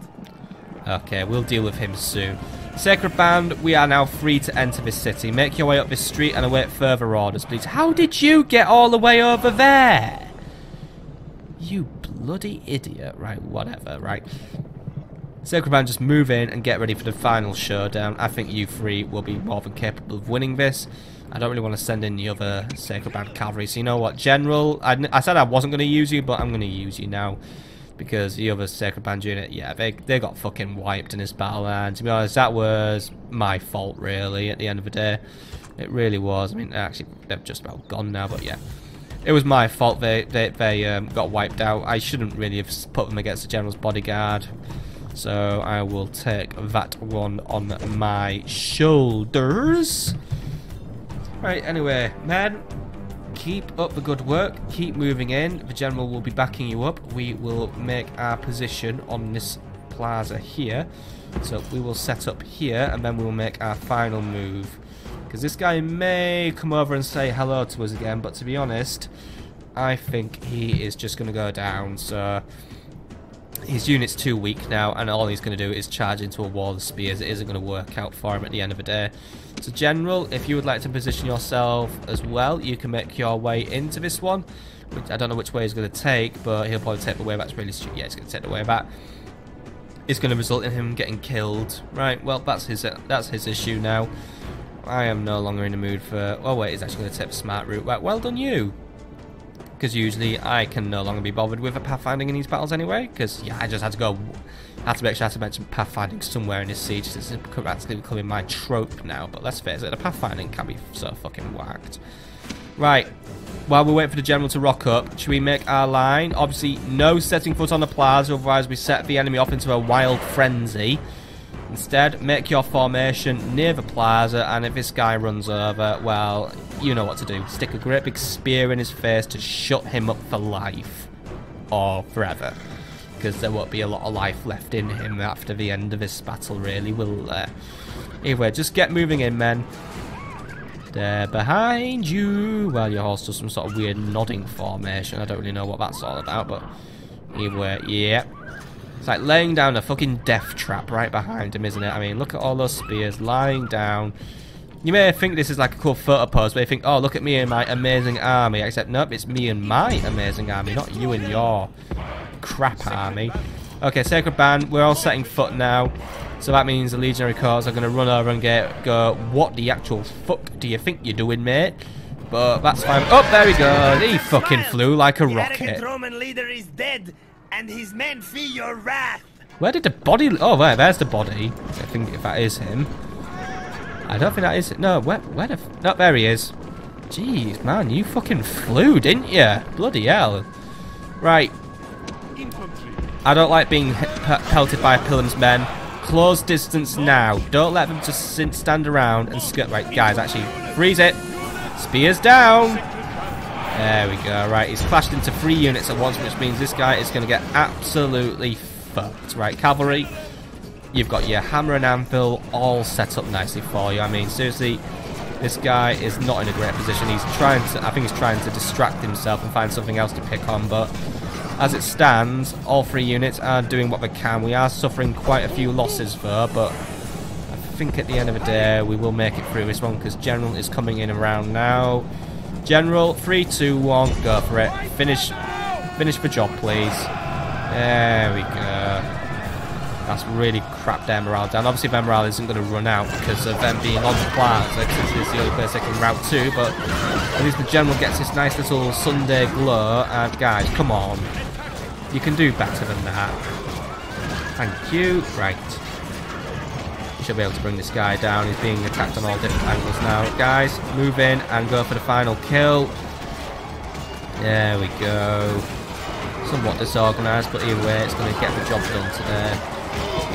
Okay, we'll deal with him soon. Sacred Band, we are now free to enter this city. Make your way up this street and await further orders, please. How did you get all the way over there? You bloody idiot. Right, whatever, right. Sacred Band, just move in and get ready for the final showdown. I think you three will be more than capable of winning this. I don't really want to send in the other Sacred Band cavalry. So you know what, General, I, I said I wasn't going to use you, but I'm going to use you now because the other Sacred Band unit, yeah, they, they got fucking wiped in this battle, and to be honest, that was my fault, really, at the end of the day. It really was. I mean, actually, they've just about gone now, but yeah. It was my fault they, they, they um, got wiped out. I shouldn't really have put them against the General's bodyguard. So I will take that one on my shoulders. Right, anyway, men, keep up the good work. Keep moving in. The general will be backing you up. We will make our position on this plaza here. So we will set up here and then we will make our final move. Because this guy may come over and say hello to us again, but to be honest, I think he is just going to go down. So his unit's too weak now, and all he's going to do is charge into a wall of spears. It isn't going to work out for him at the end of the day. So, General, if you would like to position yourself as well, you can make your way into this one. Which I don't know which way he's going to take, but he'll probably take the way back. It's really stupid. Yeah, he's going to take the way back. It's going to result in him getting killed. Right, well, that's his uh, that's his issue now. I am no longer in the mood for... Oh, wait, he's actually going to take the smart route. Well done you because usually I can no longer be bothered with a pathfinding in these battles anyway, because yeah, I just had to go, I had to make sure I had to mention pathfinding somewhere in this siege, it's actually becoming my trope now, but let's face it, the pathfinding can be so fucking whacked. Right, while we wait for the general to rock up, should we make our line? Obviously, no setting foot on the plaza, otherwise we set the enemy off into a wild frenzy. Instead, make your formation near the plaza, and if this guy runs over, well, you know what to do. Stick a great big spear in his face to shut him up for life. Or forever. Because there won't be a lot of life left in him after the end of this battle, really, will there? Anyway, just get moving in, men. They're behind you. Well, your horse does some sort of weird nodding formation. I don't really know what that's all about, but anyway, way, yeah. It's like laying down a fucking death trap right behind him, isn't it? I mean, look at all those spears lying down. You may think this is like a cool photo pose, but you think, oh, look at me and my amazing army. Except, nope, it's me and my amazing army, not you and your crap army. Okay, Sacred Band, we're all setting foot now. So that means the Legionary Corps are going to run over and get, go, what the actual fuck do you think you're doing, mate? But that's fine. Oh, there he goes. He fucking flew like a rocket. The Roman leader is dead, and his men fear your wrath. Where did the body... Oh, there, there's the body. I think if that is him. I don't think that is... No, where, where the... No, there he is. Jeez, man, you fucking flew, didn't you? Bloody hell. Right. Infantry. I don't like being pelted by Pillam's men. Close distance now. Don't let them just stand around and skirt. Right, guys, actually, freeze it. Spears down. There we go. Right, he's clashed into three units at once, which means this guy is going to get absolutely fucked. Right, cavalry, you've got your hammer and anvil all set up nicely for you. I mean, seriously, this guy is not in a great position. He's trying to, I think he's trying to distract himself and find something else to pick on, but as it stands, all three units are doing what they can. We are suffering quite a few losses though, but I think at the end of the day we will make it through this one because General is coming in around now. General, 3, 2, 1, go for it. Finish finish the job, please. There we go. That's really crap their morale down. Obviously morale isn't going to run out because of them being on the plaza this is the only place they can route to, but at least the General gets this nice little Sunday glow, and guys, come on. You can do better than that. Thank you. Right. Should be able to bring this guy down. He's being attacked on all different angles now. Guys, move in and go for the final kill. There we go. Somewhat disorganised, but either way, it's going to get the job done today.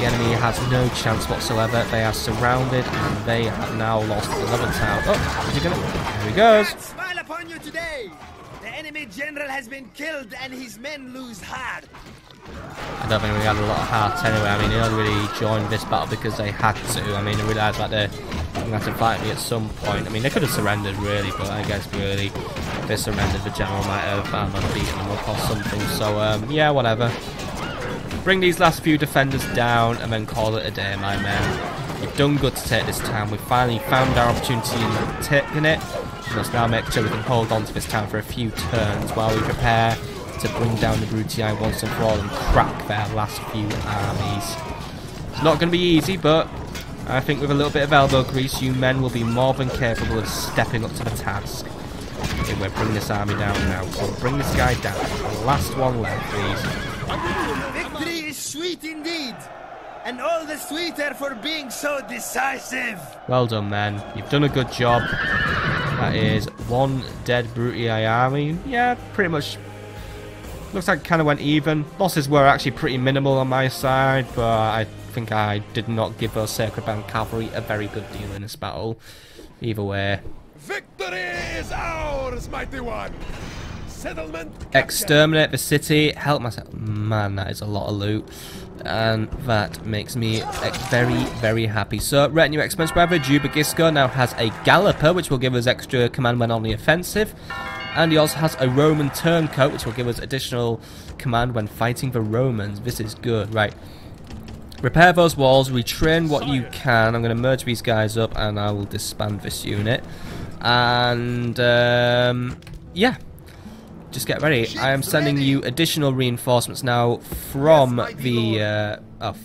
The enemy has no chance whatsoever. They are surrounded and they have now lost another town. Oh, is he gonna? Here he goes. Smile upon you today The enemy general has been killed and his men lose heart. I don't think we had a lot of hearts anyway. I mean, they only really joined this battle because they had to. I mean, they realised that they're going to have to fight me at some point. I mean, they could have surrendered really, but I guess really, if they surrendered, the general might have um, beaten them up or something. So, um, yeah, whatever. Bring these last few defenders down and then call it a day, my men. You've done good to take this town. We finally found our opportunity in taking it. Must now make sure we can hold on to this town for a few turns while we prepare to bring down the Brutii once and for all and crack their last few armies. It's not going to be easy, but I think with a little bit of elbow grease, you men will be more than capable of stepping up to the task. Okay, we're bringing this army down now. We'll bring this guy down. The last one left, please. Victory is sweet indeed and all the sweeter for being so decisive. Well done, men. You've done a good job. That is one dead Brutii army. Yeah, pretty much. Looks like it kind of went even. Losses were actually pretty minimal on my side, but I think I did not give those Sacred Band cavalry a very good deal in this battle. Either way. Victory is ours, mighty one! Settlement. Exterminate the city. Help myself. Man, that is a lot of loot and that makes me very, very happy. So, retinue expense driver Jubagisco now has a galloper, which will give us extra command when on the offensive. And he also has a Roman turncoat, which will give us additional command when fighting the Romans. This is good, right. Repair those walls, retrain what you can. I'm going to merge these guys up and I will disband this unit. And, um, yeah, just get ready. I am sending you additional reinforcements now from the... Uh, oh,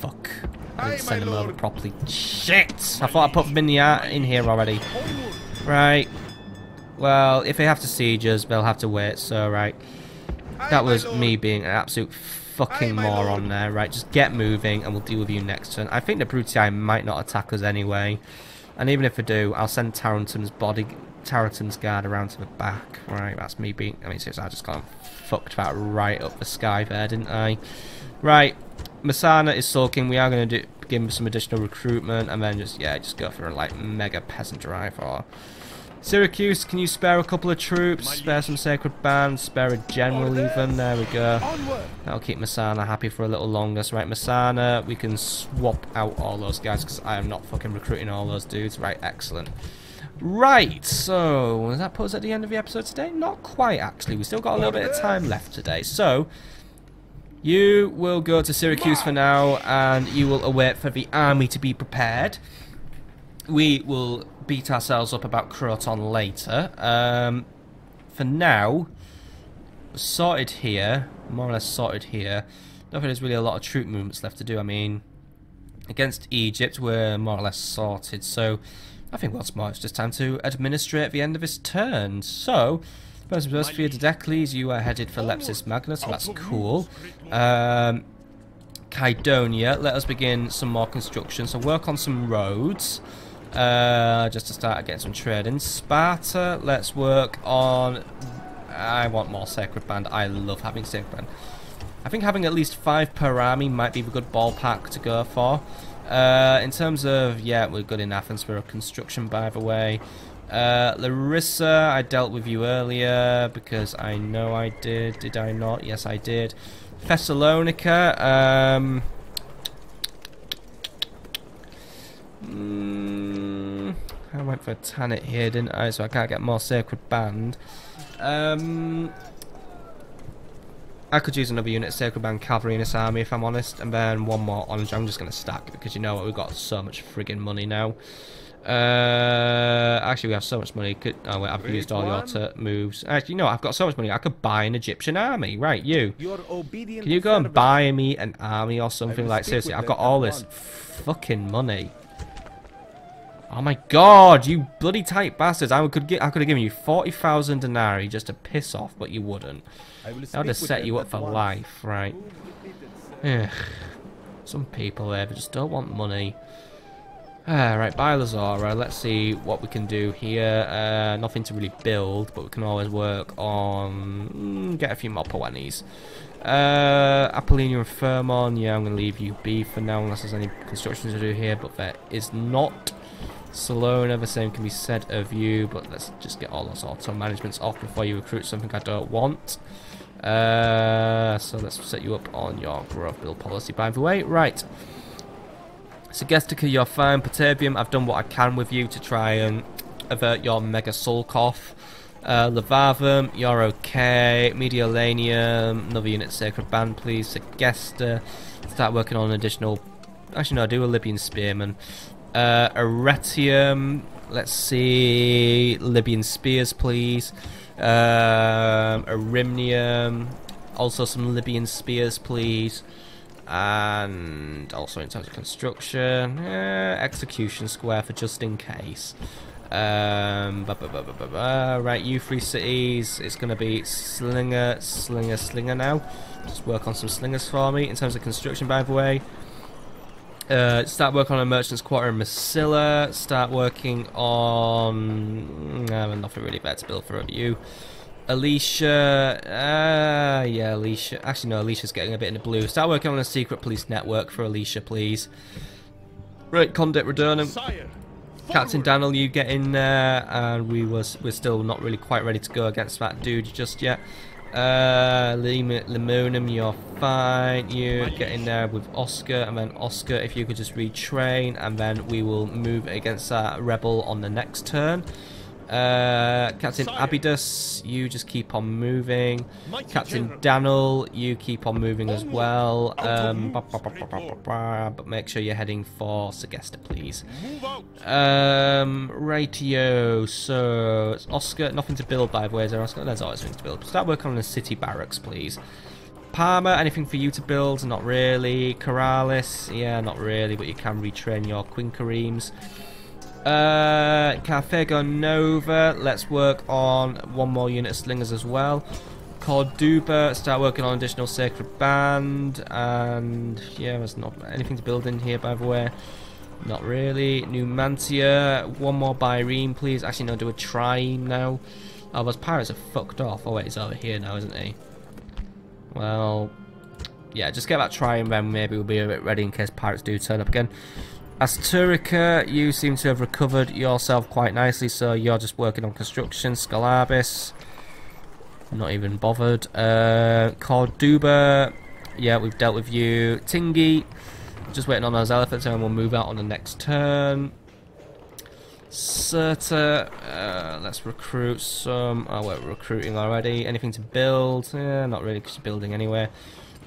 fuck. I didn't send them over properly. Shit! I thought I put them in, the, in here already. Right. Well, if they have to siege us, they'll have to wait, so, right. That was me being an absolute fucking moron there. Right, just get moving and we'll deal with you next turn. I think the Brutii might not attack us anyway. And even if they do, I'll send Tarentum's body Tarentum's guard around to the back. Right, that's me being... I mean, seriously, I just got fucked that right up the sky there, didn't I? Right, Messana is sulking. We are going to do give him some additional recruitment and then just, yeah, just go for a, like, mega peasant drive or... Syracuse, can you spare a couple of troops? Spare some sacred bands, spare a general even. There we go. That'll keep Messana happy for a little longer. So, right, Messana, we can swap out all those guys because I am not fucking recruiting all those dudes. Right, excellent. Right, so does that put us at the end of the episode today? Not quite, actually. We've still got a little bit of time left today. So, you will go to Syracuse for now, and you will await for the army to be prepared. We will beat ourselves up about Croton later. Um, for now, sorted here, more or less sorted here. Think there's really a lot of troop movements left to do. I mean, against Egypt, we're more or less sorted. So, I think what's more, it's just time to administrate the end of his turn. So, first first for Dedecles, you are headed for Leptis Magnus, so that's cool. Um, Kydonia, let us begin some more construction. So work on some roads. Uh, just to start getting some trade in. Sparta, let's work on... I want more Sacred Band. I love having Sacred Band. I think having at least five per army might be a good ballpark to go for. Uh, in terms of, yeah, we're good in Athens for a construction, by the way. Uh, Larissa, I dealt with you earlier because I know I did. Did I not? Yes, I did. Thessalonica, um... Mm, I went for a Tanit here, didn't I? So I can't get more Sacred Band. Um... I could use another unit of Sacred Band Cavalry in this army if I'm honest, and then one more orange. I'm just going to stack because you know what, we've got so much friggin' money now. Uh, actually, we have so much money. Could, oh wait, I've Great used all one. your moves. Actually, no, I've got so much money. I could buy an Egyptian army. Right, you. Can you go and buy me an army or something like seriously? I've got all this fucking money. Oh my god, you bloody tight bastards! I could get, I could have given you forty thousand denarii just to piss off, but you wouldn't. I would have set you up for once. life, right? Ugh. Some people there just don't want money. Ah, right, Bylazora, let's see what we can do here. Uh, nothing to really build, but we can always work on... Mm, get a few more Poenis. Uh, Apollonia and Thermon, yeah, I'm going to leave you be for now, unless there's any construction to do here, but there is not. Salona, the same can be said of you, but let's just get all those auto managements off before you recruit something I don't want. Uh, so let's set you up on your growth build policy, by the way. Right. Segestica, you're fine. Patavium, I've done what I can with you to try and avert your Mega Sulkoff. Uh, Levavum, you're okay. Mediolanium, another unit Sacred Band, please. Segesta, start working on an additional... Actually, no, do a Libyan Spearman. Uh, let's see. Libyan Spears, please. Um, Ariminum, also some Libyan Spears, please and also in terms of construction, eh, execution square for just in case. Um, bah, bah, bah, right, you three cities, it's going to be slinger, slinger, slinger now. Just work on some slingers for me. In terms of construction, by the way, uh, start work on a merchant's quarter in Massilia. Start working on... I have nothing really bad to build for you. Alicia, uh, yeah, Alicia. Actually, no, Alicia's getting a bit in the blue. Start working on a secret police network for Alicia, please. Right, Condate Redonum. Captain Daniel, you get in there, and we was we're still not really quite ready to go against that dude just yet. Uh, Lemonum, you're fine. You get in there with Osca, and then Osca, if you could just retrain, and then we will move against that rebel on the next turn. Uh, Captain Abidus, you just keep on moving. Captain Daniel, you keep on moving as well. Um, but make sure you're heading for Segesta, please. Um, ratio. So it's Osca. Nothing to build, by the way. Is there Osca? There's always things to build. Start working on the city barracks, please. Parma, anything for you to build? Not really. Caralis, yeah, not really, but you can retrain your Quinqueremes. Uh, Carthago Nova, let's work on one more unit of slingers as well. Corduba, start working on additional Sacred Band, and yeah, there's not anything to build in here by the way. Not really. Numantia, one more Bireme please. Actually no, do a Trine now. Oh, those pirates are fucked off. Oh wait, he's over here now, isn't he? Well, yeah, just get that Trine then maybe we'll be a bit ready in case pirates do turn up again. Asturica, you seem to have recovered yourself quite nicely, so you're just working on construction. Scalabis, not even bothered. Uh, Corduba, yeah, we've dealt with you. Tingi, just waiting on those elephants and we'll move out on the next turn. Cirta, uh, let's recruit some. Oh, we're recruiting already. Anything to build? Yeah, not really, because building anyway.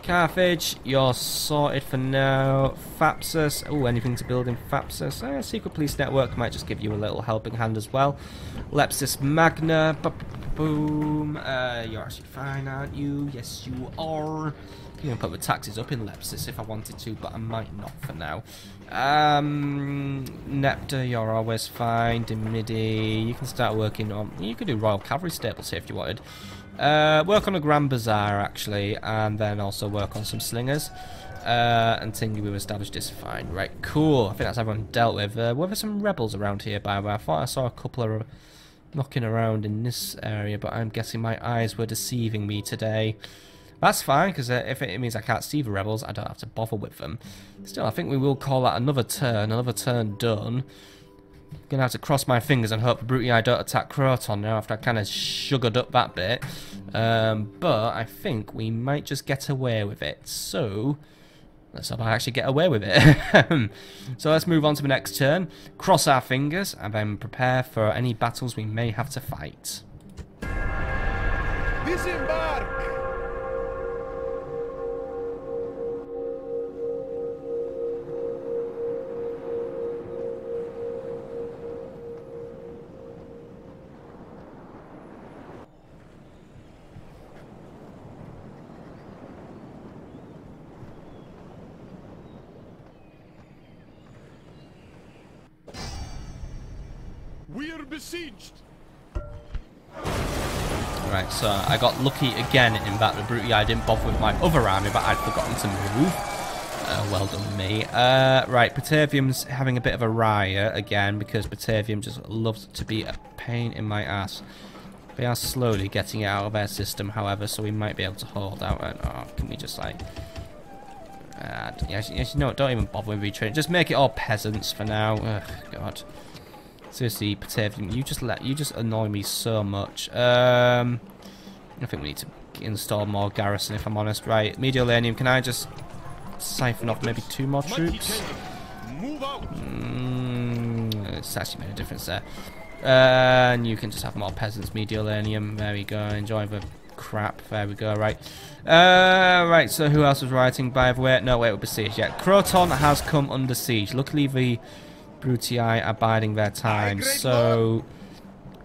Carthage, you're sorted for now. Thapsus, oh, anything to build in Thapsus? Uh, Secret Police Network might just give you a little helping hand as well. Leptis Magna, boom. Uh, you're actually fine, aren't you? Yes, you are. You can put the taxes up in Leptis if I wanted to, but I might not for now. Um, Nepta, you're always fine. Dimmidi, you can start working on... You could do Royal Cavalry Stables here if you wanted. Uh, work on a Grand Bazaar, actually, and then also work on some slingers. Uh, and Tingi we've established is fine. Right, cool. I think that's everyone dealt with. Uh, were there some rebels around here, by the way? I thought I saw a couple of knocking around in this area, but I'm guessing my eyes were deceiving me today. That's fine, because uh, if it means I can't see the rebels, I don't have to bother with them. Still, I think we will call that another turn, another turn done. Gonna have to cross my fingers and hope Brutii don't attack Croton now after I kind of sugared up that bit. Um, but I think we might just get away with it. So, let's hope I actually get away with it. so let's move on to the next turn. Cross our fingers and then prepare for any battles we may have to fight. Disembark! Besieged. Right, so I got lucky again in that the Brutii I didn't bother with my other army, but I'd forgotten to move. Uh, well done me. Uh, right, Patavium's having a bit of a riot again because Patavium just loves to be a pain in my ass. They are slowly getting it out of their system, however, so we might be able to hold out. And, oh, can we just like... Uh, yes, you know don't even bother with retraining. Just make it all peasants for now. Ugh, God. Seriously, Patavium, you just let you just annoy me so much. Um, I think we need to install more garrison, if I'm honest. Right, Mediolanium, can I just siphon off maybe two more troops? Move out. Mm, it's actually made a difference there. Uh, and you can just have more peasants, Mediolanium. There we go. Enjoy the crap. There we go. Right. Uh, right. So who else was writing? By the way, no, wait, we're besieged. Yeah, Croton has come under siege. Luckily, the Brutii are biding their time. So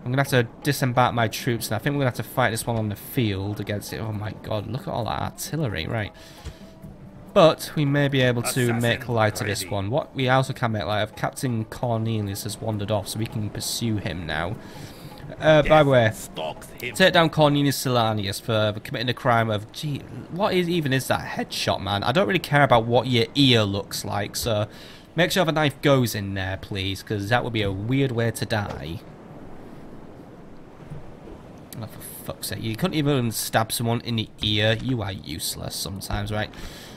I'm gonna have to disembark my troops, and I think we're gonna have to fight this one on the field against it. Oh my god! Look at all that artillery. Right. But we may be able to Assassin make light of this one. What we also can make light of, Captain Cornelius has wandered off, so we can pursue him now. Uh, by the way, take down Cornelius Silanius for committing the crime of, gee, what is even is that headshot, man? I don't really care about what your ear looks like, so make sure the knife goes in there, please, because that would be a weird way to die. Oh, for fuck's sake, you couldn't even stab someone in the ear. You are useless sometimes, right?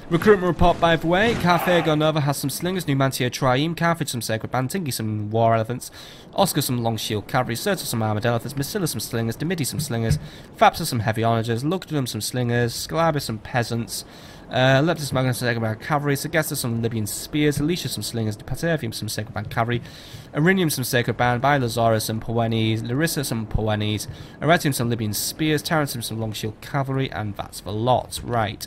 Recruitment report, by the way. Carthago Nova has some slingers, Numantia Trireme, Carthage some Sacred Band, some War Elephants, Osca some Long Shield Cavalry, Cirta some Armored Elephants, Massilia some Slingers, Dimmidi some Slingers, Thapsus some Heavy Onagers, Lugdunum some Slingers, Scalabis some Peasants, uh, Leptis Magnus Band Cavalry, Segesta some Libyan Spears, Alicia some Slingers, Patavium some Sacred Band Cavalry, Ariminum some Sacred Band, Bylazora some Poenes, Larissa some Poenes, Arretium some Libyan Spears, Tarentum some Long Shield Cavalry, and that's the lot. Right.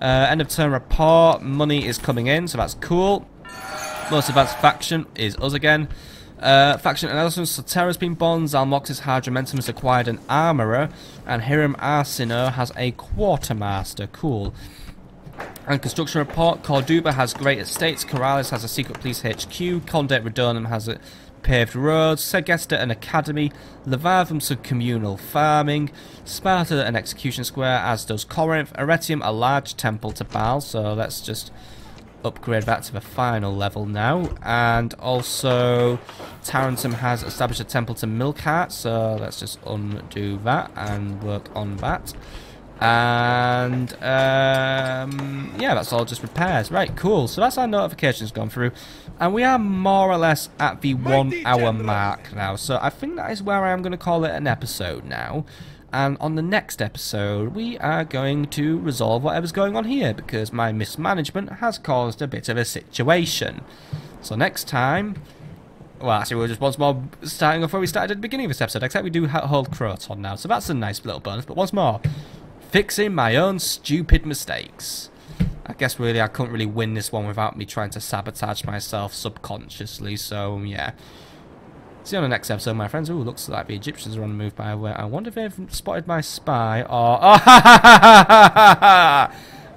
Uh, end of turn report. Money is coming in, so that's cool. Most advanced faction is us again. Uh, faction analysis, so Terra's been born, Zalmox's Hydromentum has acquired an armourer, and Hiram Arsino has a quartermaster. Cool. And construction report, Corduba has great estates, Caralis has a secret police HQ, Condate Redonum has a paved roads, Segesta an academy, Levavum some communal farming, Sparta an execution square, as does Corinth, Arretium a large temple to Baal, so let's just upgrade that to the final level now. And also, Tarentum has established a temple to Milkart, so let's just undo that and work on that. And um, yeah, that's all just repairs. Right, cool. So that's our notifications gone through. And we are more or less at the one hour mark now. So I think that is where I am going to call it an episode now. And on the next episode, we are going to resolve whatever's going on here because my mismanagement has caused a bit of a situation. So next time, Well, actually, we're just once more starting off where we started at the beginning of this episode, except we do hold Croton now, so that's a nice little bonus. But once more, fixing my own stupid mistakes. I guess really I couldn't really win this one without me trying to sabotage myself subconsciously, so yeah. See you on the next episode, my friends. Ooh, looks like the Egyptians are on the move by the way. I wonder if they've spotted my spy or... Oh,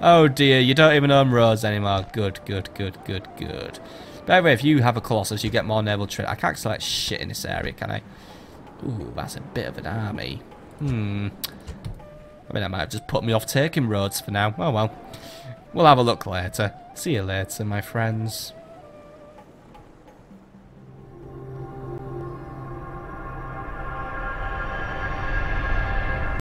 oh dear, you don't even own roads anymore. Good, good, good, good, good. By the way, if you have a Colossus, you get more naval trade. I can't select shit in this area, can I? Ooh, that's a bit of an army. Hmm. I mean, that might have just put me off taking roads for now. Oh well. We'll have a look later. See you later, my friends.